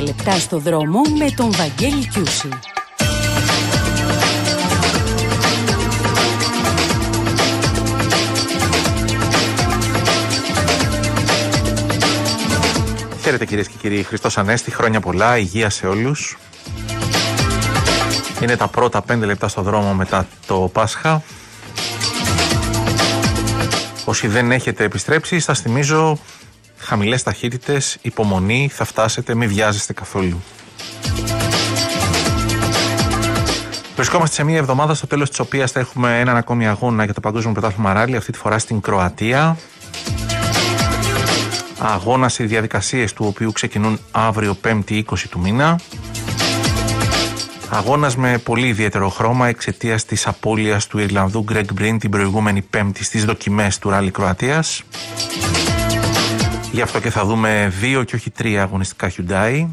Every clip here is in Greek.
λεπτά στο δρόμο με τον Βαγγέλη Κιούση. Χαίρετε κυρίες και κύριοι, Χριστός Ανέστη, χρόνια πολλά, υγεία σε όλους. Είναι τα πρώτα πέντε λεπτά στο δρόμο μετά το Πάσχα. Όσοι δεν έχετε επιστρέψει, σας θυμίζω χαμηλές ταχύτητες, υπομονή, θα φτάσετε, μην βιάζεστε καθόλου. Βρισκόμαστε σε μια εβδομάδα στο τέλος της οποίας θα έχουμε έναν ακόμη αγώνα για το Παγκόσμιο Πρωτάθλημα Ράλι, αυτή τη φορά στην Κροατία. Αγώνα σε διαδικασίες του οποίου ξεκινούν αύριο 5η 20 του μήνα. Αγώνας με πολύ ιδιαίτερο χρώμα εξαιτίας της απώλειας του Ιρλανδού Greg Μπριν την προηγούμενη Πέμπτη στις δοκιμές του Ράλι Κροατίας. Γι' αυτό και θα δούμε δύο και όχι τρία αγωνιστικά Hyundai.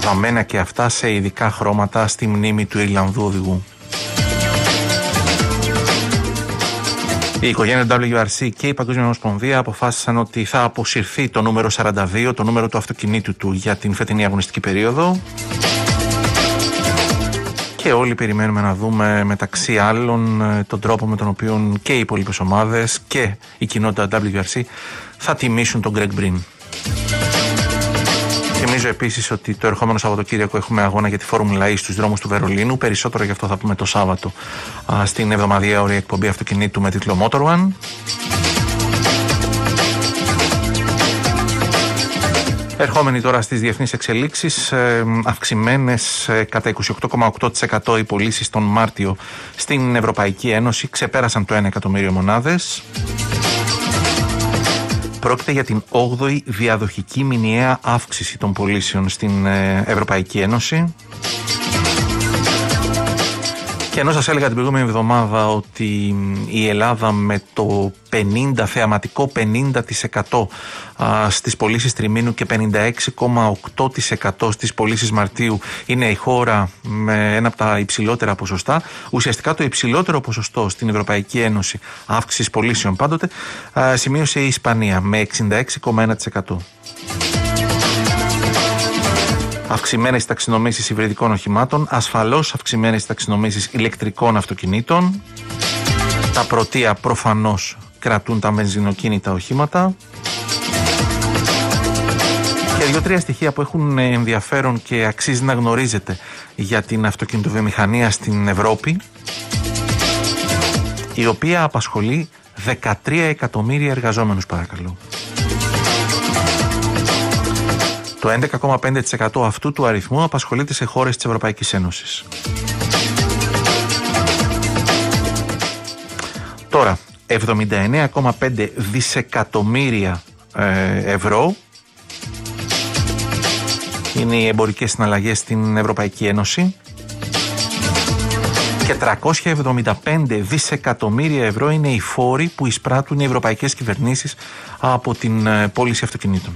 Βαμμένα και αυτά σε ειδικά χρώματα στη μνήμη του Ιρλανδού οδηγού. Η οικογένεια WRC και η Παγκόσμια Ομοσπονδία αποφάσισαν ότι θα αποσυρθεί το νούμερο 42, το νούμερο του αυτοκινήτου του για την φετινή αγωνιστική περίοδο. Και όλοι περιμένουμε να δούμε μεταξύ άλλων τον τρόπο με τον οποίο και οι υπόλοιπες ομάδες και η κοινότητα WRC θα τιμήσουν τον Greg Brin. Θυμίζω επίσης ότι το ερχόμενο Σαββατοκύριακο έχουμε αγώνα για τη Φόρμουλα E στους δρόμους του Βερολίνου. Περισσότερο γι' αυτό θα πούμε το Σάββατο α, στην εβδομαδιαία ώρια εκπομπή αυτοκινήτου με τίτλο Motor One. Ερχόμενοι τώρα στις διεθνείς εξελίξεις, ε, αυξημένες ε, κατά 28,8% οι πωλήσεις τον Μάρτιο στην Ευρωπαϊκή Ένωση ξεπέρασαν το 1 εκατομμύριο μονάδες. Πρόκειται για την 8η διαδοχική μηνιαία αύξηση των πωλήσεων στην ε, Ευρωπαϊκή Ένωση. Και ενώ σας έλεγα την προηγούμενη εβδομάδα ότι η Ελλάδα με το 50, θεαματικό 50% στις πωλήσεις τριμήνου και 56,8% στις πωλήσεις Μαρτίου είναι η χώρα με ένα από τα υψηλότερα ποσοστά, ουσιαστικά το υψηλότερο ποσοστό στην Ευρωπαϊκή Ένωση αύξησης πωλήσεων πάντοτε σημείωσε η Ισπανία με 66,1%. Αυξημένες ταξινομήσεις υβριδικών οχημάτων, ασφαλώς αυξημένες ταξινομήσεις ηλεκτρικών αυτοκινήτων. Τα πρωτεία προφανώς κρατούν τα βενζινοκίνητα οχήματα. Και δύο-τρία στοιχεία που έχουν ενδιαφέρον και αξίζει να γνωρίζετε για την αυτοκινητοβιομηχανία στην Ευρώπη, η οποία απασχολεί 13 εκατομμύρια εργαζόμενους παρακαλώ. Το 11,5% αυτού του αριθμού απασχολείται σε χώρες της Ευρωπαϊκής Ένωσης. Τώρα, 79,5 δισεκατομμύρια ε, ευρώ είναι οι εμπορικές συναλλαγές στην Ευρωπαϊκή Ένωση και 375 δισεκατομμύρια ευρώ είναι οι φόροι που εισπράττουν οι ευρωπαϊκές κυβερνήσεις από την ε, πώληση αυτοκινήτων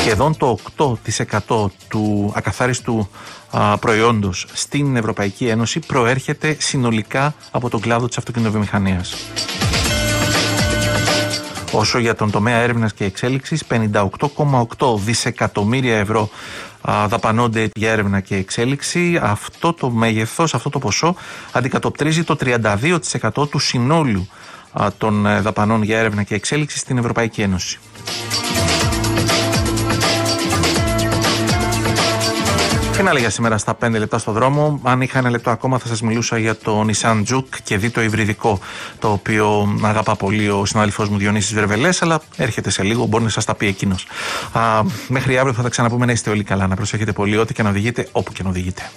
σχεδόν το 8% του ακαθάριστου α, προϊόντος στην Ευρωπαϊκή Ένωση προέρχεται συνολικά από τον κλάδο της αυτοκινητοβιομηχανίας. Όσο για τον τομέα έρευνας και εξέλιξης, 58,8 δισεκατομμύρια ευρώ α, δαπανώνται για έρευνα και εξέλιξη. Αυτό το μέγεθος, αυτό το ποσό αντικατοπτρίζει το 32% του συνόλου των ε, δαπανών για έρευνα και εξέλιξη στην Ευρωπαϊκή Ένωση. Φινάλε για σήμερα στα 5 λεπτά στο δρόμο. Αν είχα ένα λεπτό ακόμα, θα σας μιλούσα για το Nissan Juke και δει το υβριδικό, το οποίο αγαπά πολύ ο συνάδελφός μου Διονύσης Βερβελές, αλλά έρχεται σε λίγο, μπορεί να σας τα πει εκείνος. Μέχρι αύριο θα τα ξαναπούμε να είστε όλοι καλά. Να προσέχετε πολύ, ό,τι και να οδηγείτε, όπου και να οδηγείτε.